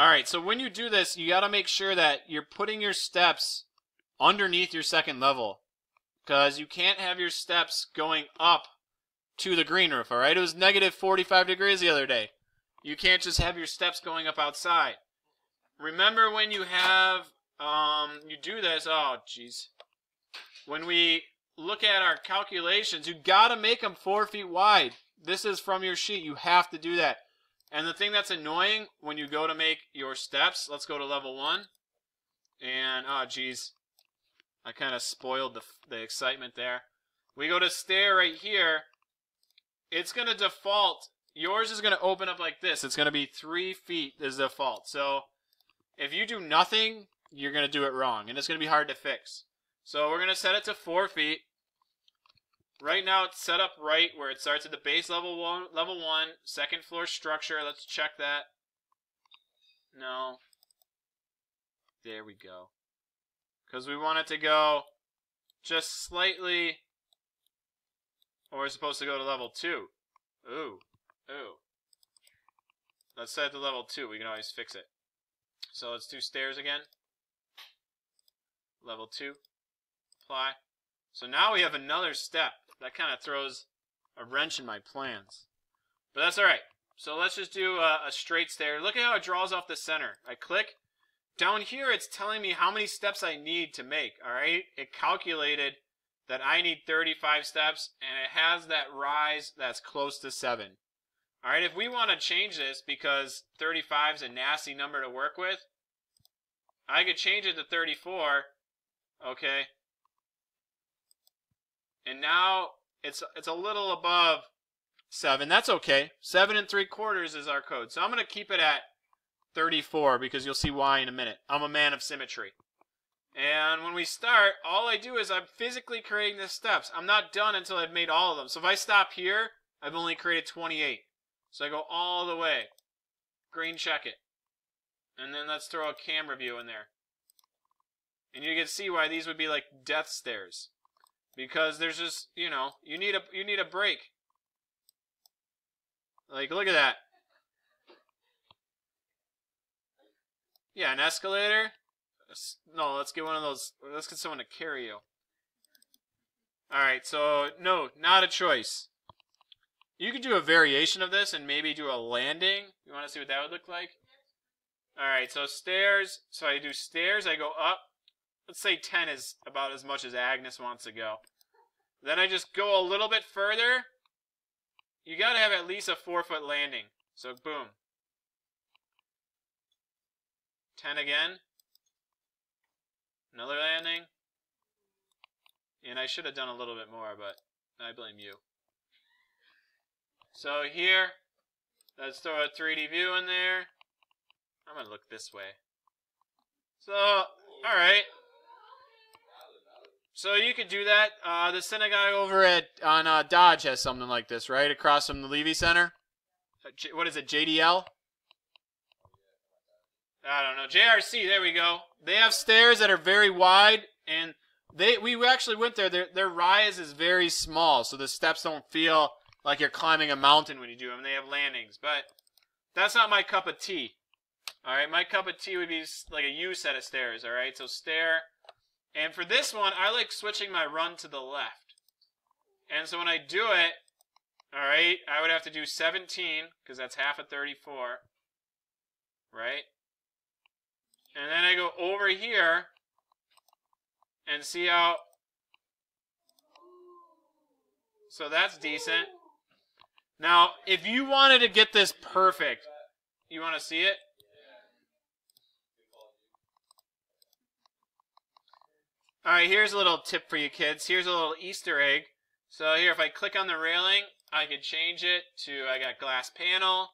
All right, so when you do this, you got to make sure that you're putting your steps underneath your second level because you can't have your steps going up to the green roof, all right? It was negative 45 degrees the other day. You can't just have your steps going up outside. Remember when you have, um, you do this, oh, jeez. When we look at our calculations, you got to make them four feet wide. This is from your sheet. You have to do that. And the thing that's annoying when you go to make your steps, let's go to level one. And, oh, geez. I kind of spoiled the, the excitement there. We go to stair right here. It's going to default. Yours is going to open up like this. It's going to be three feet as default. So if you do nothing, you're going to do it wrong. And it's going to be hard to fix. So we're going to set it to four feet. Right now it's set up right where it starts at the base level one, level one, second floor structure. Let's check that. No. There we go. Because we want it to go just slightly, or we're supposed to go to level two. Ooh, ooh. Let's set it to level two. We can always fix it. So let's do stairs again. Level two. Apply. So now we have another step that kind of throws a wrench in my plans. But that's alright. So let's just do a, a, straight stair. Look at how it draws off the center. I click. Down here, it's telling me how many steps I need to make. Alright? It calculated that I need 35 steps, and it has that rise that's close to 7. Alright, if we want to change this because 35 is a nasty number to work with, I could change it to 34. Okay, and now it's it's a little above seven. That's okay. Seven and three quarters is our code. So I'm going to keep it at 34 because you'll see why in a minute. I'm a man of symmetry. And when we start, all I do is I'm physically creating the steps. I'm not done until I've made all of them. So if I stop here, I've only created 28. So I go all the way. Green check it. And then let's throw a camera view in there. And you can see why these would be like death stairs because there's just you know you need a you need a break. Like look at that. Yeah, an escalator. No, let's get one of those. Let's get someone to carry you. All right, so no, not a choice. You could do a variation of this and maybe do a landing. You want to see what that would look like? All right, so stairs. So I do stairs. I go up. Let's say 10 is about as much as Agnes wants to go. Then I just go a little bit further. You got to have at least a four foot landing. So boom. 10 again. Another landing. And I should have done a little bit more, but I blame you. So here, let's throw a 3D view in there. I'm to look this way. So, alright. So you could do that. Uh, the synagogue over at on uh, Dodge has something like this, right across from the Levy Center. Uh, what is it, JDL? I don't know. JRC. There we go. They have stairs that are very wide, and they we actually went there. Their their rise is very small, so the steps don't feel like you're climbing a mountain when you do them. They have landings, but that's not my cup of tea. All right, my cup of tea would be like a U set of stairs. All right, so stair and for this one, I like switching my run to the left. And so when I do it, all right, I would have to do 17, because that's half of 34, right? And then I go over here and see how... So that's decent. Now, if you wanted to get this perfect, you want to see it? All right, here's a little tip for you kids. Here's a little Easter egg. So here, if I click on the railing, I can change it to, I got glass panel.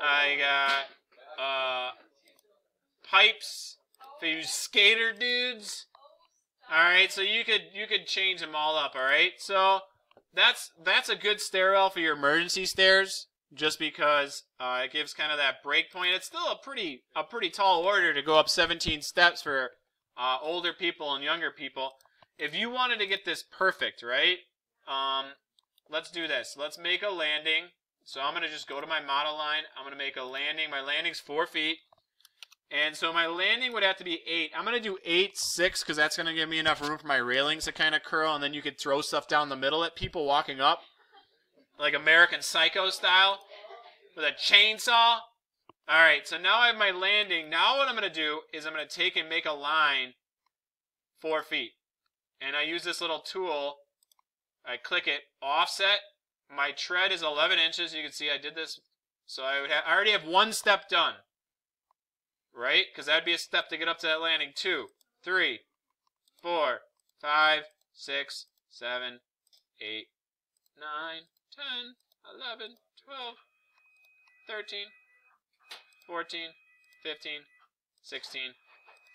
I got uh, pipes for you skater dudes. All right, so you could you could change them all up. All right, so that's that's a good stairwell for your emergency stairs, just because uh, it gives kind of that break point. It's still a pretty a pretty tall order to go up 17 steps for uh, older people and younger people. If you wanted to get this perfect, right? Um, let's do this. Let's make a landing. So I'm going to just go to my model line. I'm going to make a landing. My landing's four feet. And so my landing would have to be eight. I'm going to do eight, six, because that's going to give me enough room for my railings to kind of curl. And then you could throw stuff down the middle at people walking up. Like American Psycho style. With a chainsaw. Alright, so now I have my landing. Now what I'm going to do is I'm going to take and make a line four feet. And I use this little tool. I click it, offset. My tread is 11 inches. You can see I did this. So I, would I already have one step done. Right? Because that would be a step to get up to that landing. Two, three, four, five, six, seven, eight, nine, ten, eleven, twelve, thirteen. 14, 15, 16,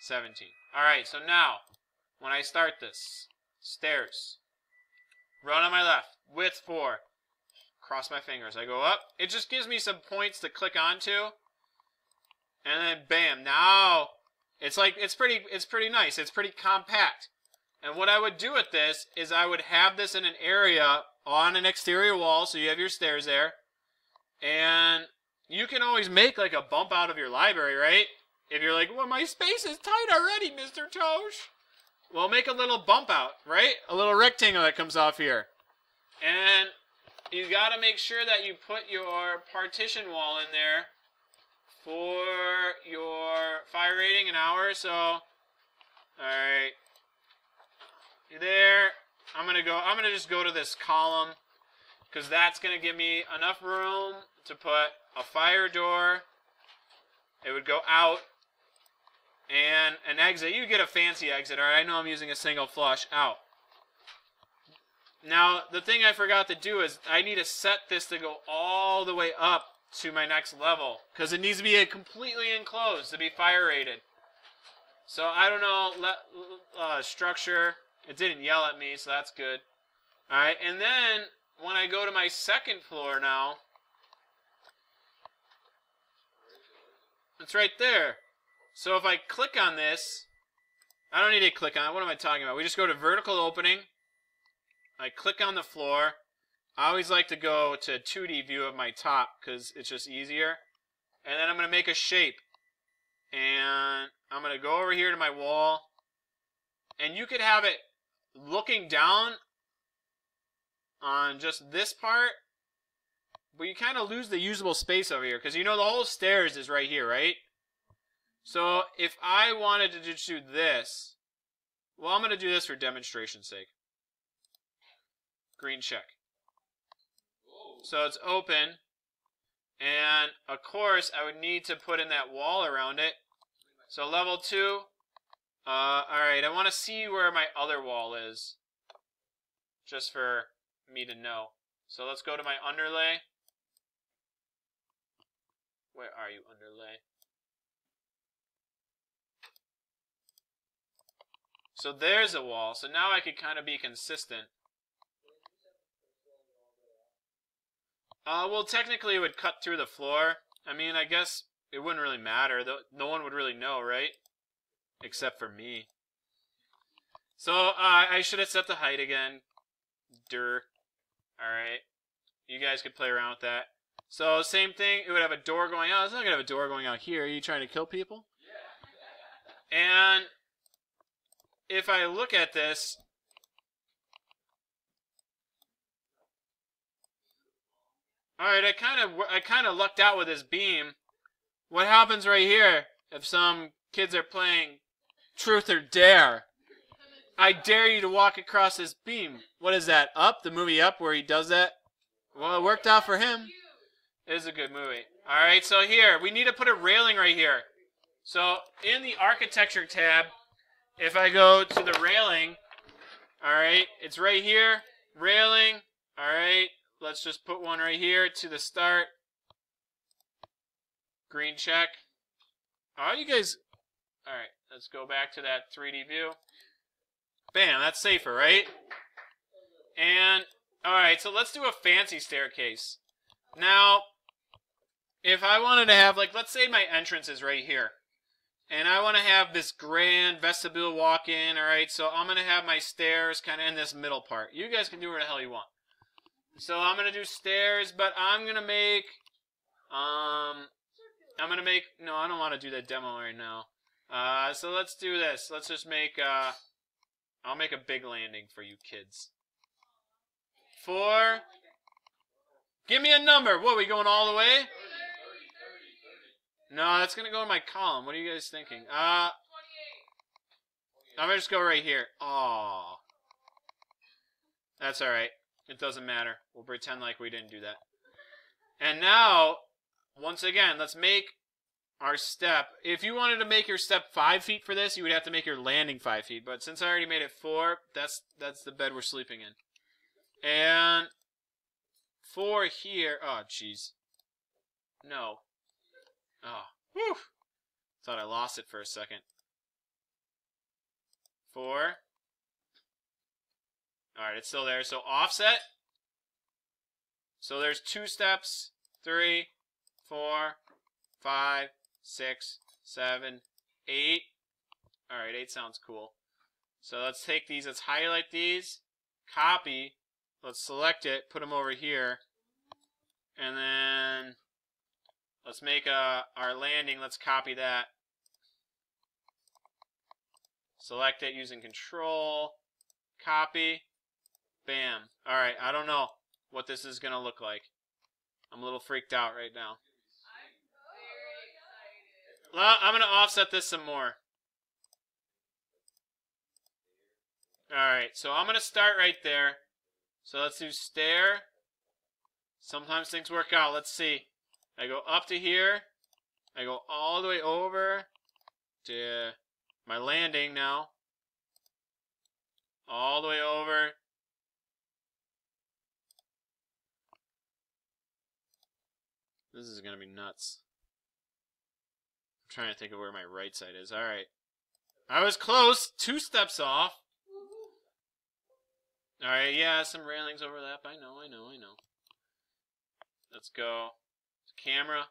17. All right, so now when I start this, stairs, run on my left, width 4, cross my fingers. I go up. It just gives me some points to click onto. And then bam, now it's like it's pretty it's pretty nice. It's pretty compact. And what I would do with this is I would have this in an area on an exterior wall, so you have your stairs there. And you can always make like a bump out of your library, right? If you're like, well, my space is tight already, Mr. Totsch. Well, make a little bump out, right? A little rectangle that comes off here. And you got to make sure that you put your partition wall in there for your fire rating an hour. So, all right, you there. I'm gonna go. I'm gonna just go to this column because that's gonna give me enough room to put a fire door. It would go out and an exit. You get a fancy exit. All right, I know I'm using a single flush out. Now, the thing I forgot to do is I need to set this to go all the way up to my next level because it needs to be completely enclosed to be fire rated. So I don't know, uh, structure. It didn't yell at me, so that's good. All right, and then when I go to my second floor now, It's right there. So if I click on this, I don't need to click on it. What am I talking about? We just go to vertical opening. I click on the floor. I always like to go to 2D view of my top because it's just easier. And then I'm going to make a shape. And I'm going to go over here to my wall. And you could have it looking down on just this part but you kind of lose the usable space over here because you know the whole stairs is right here, right? So if I wanted to just do this, well, I'm going to do this for demonstration's sake. Green check. So it's open. And, of course, I would need to put in that wall around it. So level 2. Uh, Alright, I want to see where my other wall is. Just for me to know. So let's go to my underlay. Where are you, underlay? So there's a wall. So now I could kind of be consistent. Uh, well, technically it would cut through the floor. I mean, I guess it wouldn't really matter. No one would really know, right? Except for me. So, uh, I should have set the height again. Dur. Alright. You guys could play around with that. So same thing. It would have a door going out. It's not gonna have a door going out here. Are you trying to kill people? Yeah. And if I look at this, all right, I kind of I kind of lucked out with this beam. What happens right here if some kids are playing Truth or Dare? I dare you to walk across this beam. What is that? Up the movie Up where he does that. Well, it worked out for him. It is a good movie. All right, so here, we need to put a railing right here. So in the architecture tab, if I go to the railing, all right, it's right here, railing. All right, let's just put one right here to the start. Green check. Oh, you guys, all right, let's go back to that 3D view. Bam, that's safer, right? And, all right, so let's do a fancy staircase. Now, if I wanted to have, like, let's say my entrance is right here. And I want to have this grand vestibule walk-in, alright? So I'm going to have my stairs kind of in this middle part. You guys can do whatever the hell you want. So I'm gonna do stairs, but I'm gonna make, um, I'm gonna make. No, I don't want to do that demo right now. Uh, so let's do this. Let's just make. Uh, I'll make a big landing for you kids. Four. Give me a number. What, are we going all the way? No, that's gonna go in my column. What are you guys thinking? Uh, I'm gonna just go right here. Oh, that's all right. It doesn't matter. We'll pretend like we didn't do that. And now, once again, let's make our step. If you wanted to make your step five feet for this, you would have to make your landing five feet. But since I already made it four, that's that's the bed we're sleeping in. And four here. Oh, jeez. No. Oh, whew. Thought I lost it for a second. Four. Alright, it's still there. So offset. So there's two steps. Three, four, five, six, seven, eight. Alright, eight sounds cool. So let's take these, let's highlight these, copy, let's select it, put them over here, and then let's make a, our landing, let's copy that. Select it using control, copy, bam. Alright, I don't know what this is going to look like. I'm a little freaked out right now. Well, I'm going to offset this some more. Alright, so I'm going to start right there. So let's do stair. Sometimes things work out. Let's see. I go up to here. I go all the way over to my landing now. All the way over. This is going to be nuts. Trying to think of where my right side is. Alright. I was close. Two steps off. Alright, yeah, some railings overlap. I know, I know, I know. Let's go. Camera.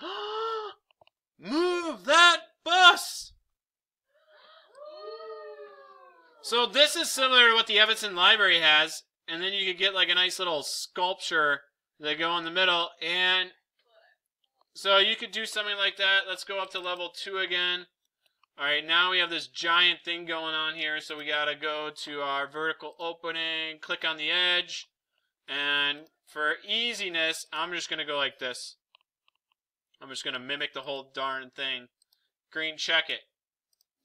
Move that bus! So this is similar to what the Evanston Library has, and then you could get like a nice little sculpture that go in the middle, and so you could do something like that. Let's go up to level 2 again. Alright, now we have this giant thing going on here, so we gotta go to our vertical opening, click on the edge, and for easiness, I'm just gonna go like this. I'm just gonna mimic the whole darn thing. Green check it.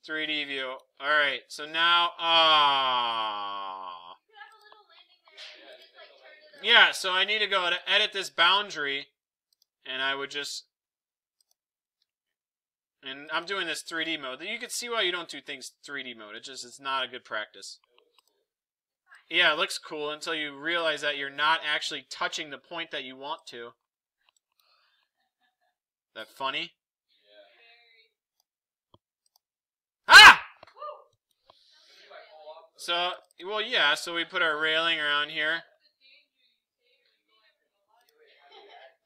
3D view. Alright, so now, ah. Yeah, so I need to go to edit this boundary, and I would just and I'm doing this 3D mode. You can see why you don't do things 3D mode. It just it's not a good practice. Yeah, it looks cool until you realize that you're not actually touching the point that you want to. That funny? Ah! So, well, yeah, so we put our railing around here.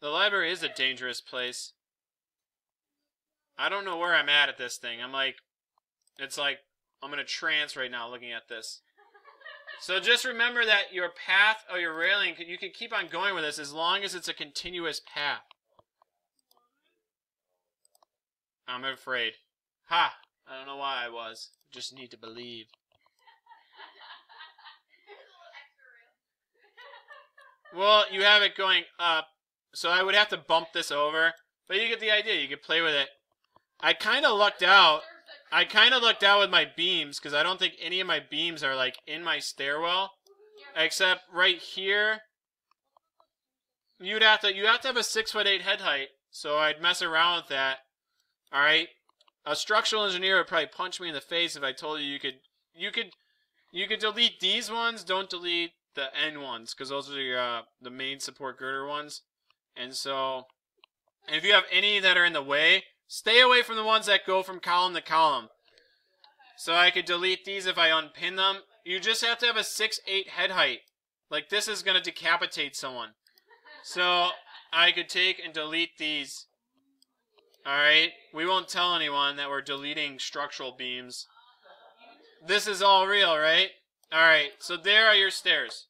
The library is a dangerous place. I don't know where I'm at at this thing. I'm like, it's like, I'm in a trance right now looking at this. So just remember that your path or your railing, you can keep on going with this as long as it's a continuous path. I'm afraid. Ha! I don't know why I was. Just need to believe. Well, you have it going up, so I would have to bump this over. But you get the idea. You could play with it. I kind of lucked out. I kind of lucked out with my beams because I don't think any of my beams are like in my stairwell, except right here. You'd have to you have to have a six foot eight head height, so I'd mess around with that. All right, a structural engineer would probably punch me in the face if I told you you could you could you could delete these ones. Don't delete the end ones because those are your, uh, the main support girder ones. And so, if you have any that are in the way, Stay away from the ones that go from column to column. So I could delete these if I unpin them. You just have to have a 6'8 head height. Like this is going to decapitate someone. So I could take and delete these. Alright? We won't tell anyone that we're deleting structural beams. This is all real, right? Alright, so there are your stairs.